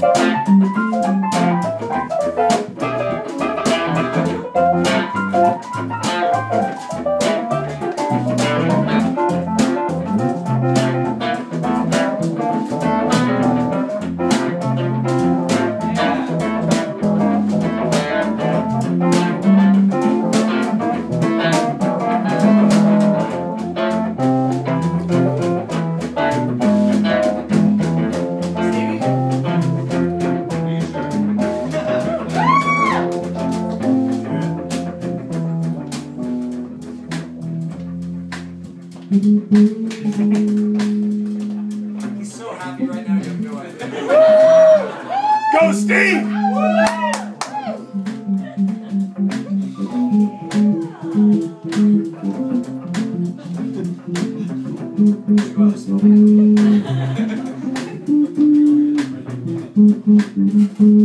Thank you. He's so happy right now, you have no idea. Go, Steve! Well,